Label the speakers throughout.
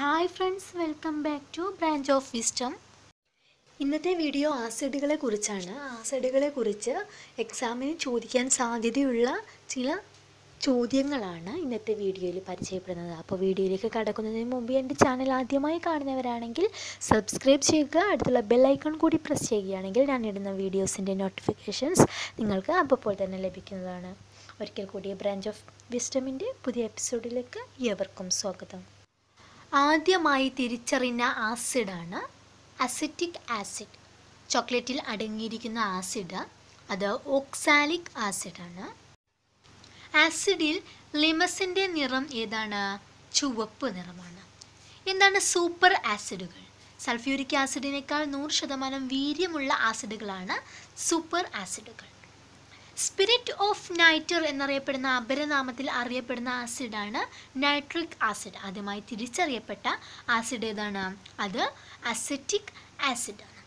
Speaker 1: Hi friends welcome back to branch of wisdom ഇന്നത്തെ video ആസിഡുകളെ കുറിച്ചാണ്. ആസിഡുകളെ കുറിച്ച് എക്സാമിന് ചോദിക്കാൻ സാധ്യതയുള്ള ചില ചോദ്യങ്ങളാണ് ഇന്നത്തെ വീഡിയോയിൽ പരിചയപ്പെടുന്നത്. അപ്പോൾ വീഡിയോയിലേക്ക് കടക്കുന്നതിന് മുമ്പ് എന്റെ ചാനൽ ആദ്യമായി കാണുന്നവരാണെങ്കിൽ സബ്സ്ക്രൈബ് ചെയ്യുക അടുത്തുള്ള ബെല്ലൈക്കൺ കൂടി പ്രസ് ചെയ്യുകയാണെങ്കിൽ ഞാൻ ഇടുന്ന വീഡിയോസിന്റെ നോട്ടിഫിക്കേഷൻസ് നിങ്ങൾക്ക് അപ്പോൾ തന്നെ ലഭിക്കുന്നതാണ്. ഒരിക്കൽ കൂടി ബ്രാഞ്ച് ഓഫ് വിസ്റ്റമിന്റെ പുതിയ എപ്പിസോഡിലേക്ക് ഏവർക്കും സ്വാഗതം. ആദ്യമായി തിരിച്ചറിഞ്ഞ ആസിഡാണ് അസിറ്റിക് ആസിഡ്. ചോക്ലേറ്റിൽ അടങ്ങിയിരിക്കുന്ന ആസിഡ് അത് ഓക്സാലിക് ആസിഡാണ്. ആസിഡിൽ ലിമസിന്റെ നിറം ഏതാണ്? ചുവപ്പ് നിറമാണ്. എന്താണ് സൂപ്പർ ആസിഡുകൾ? സൾഫ്യൂരിക് ആസിഡിനേക്കാൾ നൂറ് ശതമാനം വീര്യമുള്ള ആസിഡുകളാണ് സൂപ്പർ ആസിഡുകൾ. സ്പിരിറ്റ് ഓഫ് നൈറ്റർ എന്നറിയപ്പെടുന്ന അപരനാമത്തിൽ അറിയപ്പെടുന്ന ആസിഡാണ് നൈട്രിക് ആസിഡ് ആദ്യമായി തിരിച്ചറിയപ്പെട്ട ആസിഡ് ഏതാണ്? അത് അസറ്റിക് ആണ്.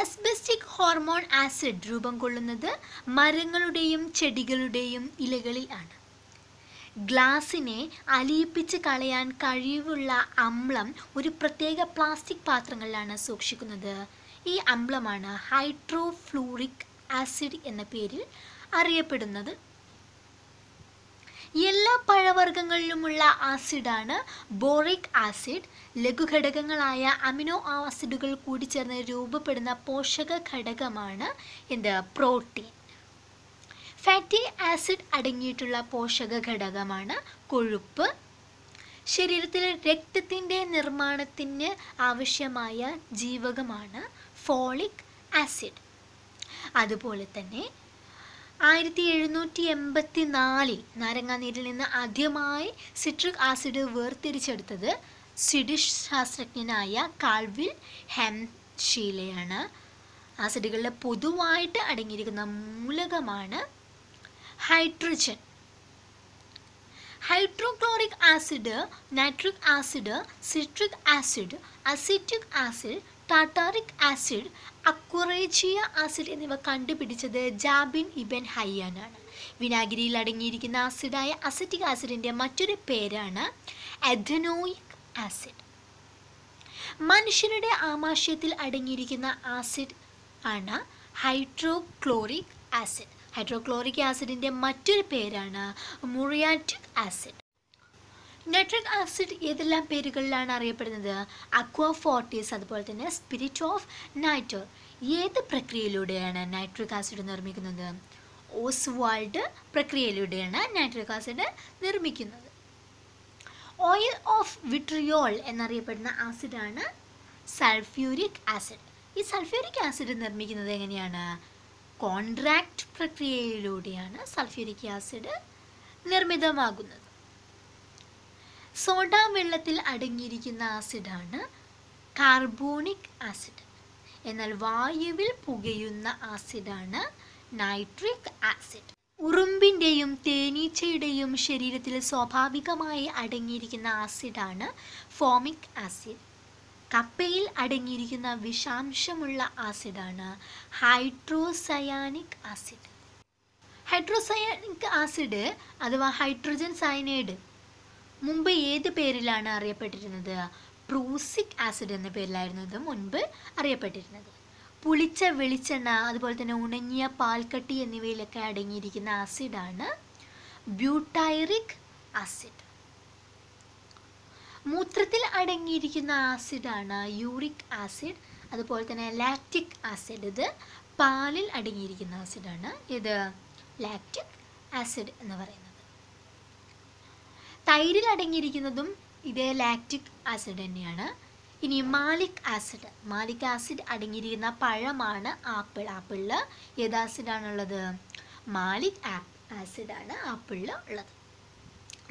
Speaker 1: അസ്ബസ്റ്റിക് ഹോർമോൺ ആസിഡ് രൂപം കൊള്ളുന്നത് മരങ്ങളുടെയും ചെടികളുടെയും ഇലകളിൽ ആണ്. ഗ്ലാസിനെ അലിയിപ്പിച്ച് കളയാൻ കഴിവുള്ള അമ്ലം ഒരു പ്രത്യേക പ്ലാസ്റ്റിക് പാത്രങ്ങളിലാണ് സൂക്ഷിക്കുന്നത്. ഈ അമ്ലമാണ് ഹൈഡ്രോഫ്ലൂറിക് ആസിഡ് എന്ന പേരിൽ അറിയപ്പെടുന്നത്. എല്ലാ പഴവർഗങ്ങളിലുമുള്ള ആസിഡാണ് ബോറിക് ആസിഡ്. ലഘുഘടകങ്ങളായ അമിനോ ആസിഡുകൾ കൂടി ചേർന്ന് രൂപപ്പെടുന്ന പോഷക ഘടകമാണ് എന്ത്? പ്രോട്ടീൻ. ഫാറ്റി ആസിഡ് അടങ്ങിയിട്ടുള്ള പോഷക ഘടകമാണ് കൊഴുപ്പ്. ശരീരത്തിലെ രക്തത്തിന്റെ നിർമ്മാണത്തിന് ആവശ്യമായ ജീവകമാണ് ഫോളിക് ആസിഡ്. അതുപോലെ തന്നെ ആയിരത്തി എഴുന്നൂറ്റി എൺപത്തി നാലിൽ നാരങ്ങാനീരിൽ നിന്ന് ആദ്യമായി സിട്രിക് ആസിഡ് വേർതിരിച്ചെടുത്തത് സ്വിഡിഷ് ശാസ്ത്രജ്ഞനായ കാൾവിൽ ഹെംഷീലയാണ് ആസിഡുകളിലെ പൊതുവായിട്ട് അടങ്ങിയിരിക്കുന്ന മൂലകമാണ് hydrogen. Hydrochloric acid nitric acid citric acid acetic acid tartaric acid aqua regia acid എന്നിവ കണ്ടുപിടിച്ചത് ജാബിൻ ഇബൻ ഹയ്യാനാണ്. വിനാഗിരിയിൽ അടങ്ങിയിരിക്കുന്ന ആസിഡായ അസറ്റിക് ആസിഡിന്റെ മറ്റൊരു പേരാണ് എഥനോയിക് ആസിഡ് മനുഷ്യരുടെ ആമാശയത്തിൽ അടങ്ങിയിരിക്കുന്ന ആസിഡ് ആണ് ഹൈഡ്രോക്ലോറിക് ആസിഡ് ഹൈഡ്രോക്ലോറിക് ആസിഡിന്റെ മറ്റൊരു പേരാണ് മുറിയാറ്റിക് ആസിഡ് നൈട്രിക് ആസിഡ് ഏതെല്ലാം പേരുകളിലാണ് അറിയപ്പെടുന്നത്? അക്വാ ഫോർട്ടീസ് അതുപോലെ തന്നെ സ്പിരിറ്റ് ഓഫ് നൈറ്റർ ഏത് പ്രക്രിയയിലൂടെയാണ് നൈട്രിക് ആസിഡ് നിർമ്മിക്കുന്നത്? ഓസ്വാൾഡ് പ്രക്രിയയിലൂടെയാണ് നൈട്രിക് ആസിഡ് നിർമ്മിക്കുന്നത്. ഓയിൽ ഓഫ് വിട്രിയോൾ എന്നറിയപ്പെടുന്ന ആസിഡാണ് സൾഫ്യൂരിക് ആസിഡ് ഈ സൾഫ്യൂരിക് ആസിഡ് നിർമ്മിക്കുന്നത് എങ്ങനെയാണ്? കോൺട്രാക്ട് പ്രക്രിയയിലൂടെയാണ് സൾഫ്യൂരിക് ആസിഡ് നിർമ്മിതമാകുന്നത്. സോഡ വെള്ളത്തിൽ അടങ്ങിയിരിക്കുന്ന ആസിഡാണ് കാർബോണിക് ആസിഡ്. എന്നാൽ വായുവിൽ പുകയുന്ന ആസിഡാണ് നൈട്രിക് ആസിഡ്. ഉറുമ്പിന്റെയും തേനീച്ചയുടെയും ശരീരത്തിൽ സ്വാഭാവികമായി അടങ്ങിയിരിക്കുന്ന ആസിഡാണ് ഫോമിക് ആസിഡ്. കപ്പയിൽ അടങ്ങിയിരിക്കുന്ന വിഷാംശമുള്ള ആസിഡാണ് ഹൈഡ്രോസയാനിക് ആസിഡ്. ഹൈഡ്രോസയാനിക് ആസിഡ് അഥവാ ഹൈഡ്രജൻ സയനൈഡ് മുമ്പ് ഏത് പേരിലാണ് അറിയപ്പെട്ടിരുന്നത്? പ്രൂസിക് ആസിഡ് എന്ന പേരിലായിരുന്നു ഇത് മുൻപ് അറിയപ്പെട്ടിരുന്നത്. പുളിച്ച വെളിച്ചെണ്ണ അതുപോലെ തന്നെ ഉണങ്ങിയ പാൽക്കട്ടി എന്നിവയിലൊക്കെ അടങ്ങിയിരിക്കുന്ന ആസിഡാണ് ബ്യൂട്ടൈറിക് ആസിഡ്. മൂത്രത്തിൽ അടങ്ങിയിരിക്കുന്ന ആസിഡാണ് യൂറിക് ആസിഡ് അതുപോലെ തന്നെ ലാക്റ്റിക് ആസിഡ്. ഇത് പാലിൽ അടങ്ങിയിരിക്കുന്ന ആസിഡാണ്. ഇത് ലാക്റ്റിക് ആസിഡ് എന്ന് പറയുന്നത്. തൈരിൽ അടങ്ങിയിരിക്കുന്നതും ഇതേ ലാക്റ്റിക് ആസിഡ് തന്നെയാണ്. ഇനി മാലിക് ആസിഡ് മാലിക് ആസിഡ് അടങ്ങിയിരിക്കുന്ന പഴമാണ് ആപ്പിൾ. ആപ്പിളിൽ ഏത് ആസിഡാണുള്ളത്? മാലിക് ആപ്പ് ആസിഡാണ് ആപ്പിളിൽ ഉള്ളത്.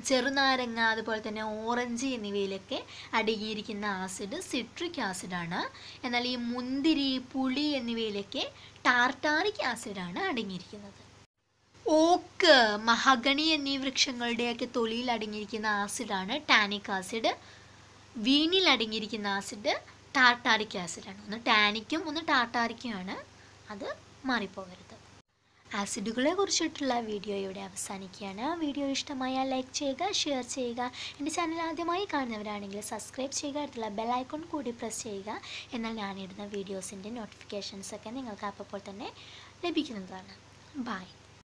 Speaker 1: ചെറുനാരങ്ങ അതുപോലെ തന്നെ ഓറഞ്ച് എന്നിവയിലൊക്കെ അടങ്ങിയിരിക്കുന്ന ആസിഡ് സിട്രിക് ആസിഡാണ്. എന്നാൽ ഈ മുന്തിരി പുളി എന്നിവയിലൊക്കെ ടാർട്ടാറിക് ആസിഡാണ് അടങ്ങിയിരിക്കുന്നത്. ഓക്ക് മഹഗണി എന്നീ വൃക്ഷങ്ങളുടെയൊക്കെ തൊലിയിൽ അടങ്ങിയിരിക്കുന്ന ആസിഡാണ് ടാനിക് ആസിഡ്. വീനിൽ അടങ്ങിയിരിക്കുന്ന ആസിഡ് ടാർട്ടാറിക് ആസിഡാണ്. ഒന്ന് ടാനിക്കും ഒന്ന് ടാർട്ടാറിക്കുമാണ് അത് മാറിപ്പോകരുത്. ആസിഡുകളെ കുറിച്ചിട്ടുള്ള വീഡിയോ ഇവിടെ അവസാനിക്കുകയാണ്. വീഡിയോ ഇഷ്ടമായാൽ ലൈക്ക് ചെയ്യുക ഷെയർ ചെയ്യുക. എന്റെ ചാനൽ ആദ്യമായി കാണുന്നവരാണെങ്കിൽ സബ്സ്ക്രൈബ് ചെയ്യുക അടുത്തുള്ള ബെൽ ഐക്കൺ കൂടി പ്രസ് ചെയ്യുക. എന്നാൽ ഞാനിടുന്ന വീഡിയോസിന്റെ നോട്ടിഫിക്കേഷൻസൊക്കെ നിങ്ങൾക്ക് അപ്പോൾ തന്നെ ലഭിക്കുന്നതാണ്. ബൈ.